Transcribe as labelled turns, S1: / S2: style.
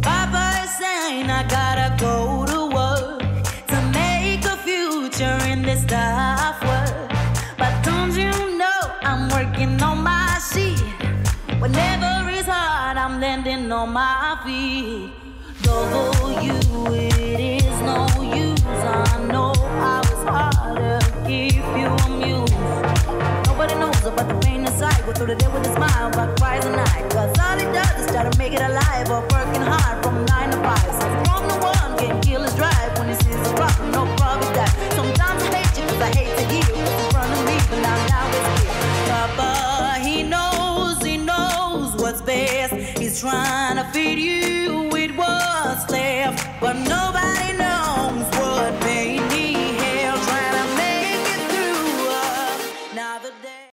S1: Papa saying I gotta go to work to make a future in this tough world. But don't you know I'm working on my sheet? Whenever it's hard, I'm landing on my feet. Double you, it is no use. I know I was hard to keep you amused. Nobody knows about the pain inside. Go through the day with a smile, but cries at night. Alive. Or working hard from nine to five. So from the one can kill his drive when he sees a problem, no problem that. Sometimes I hate you cause I hate to hear you in front of me, but now now it's here. Papa, he knows, he knows what's best. He's trying to feed you with what's left, but nobody